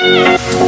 Música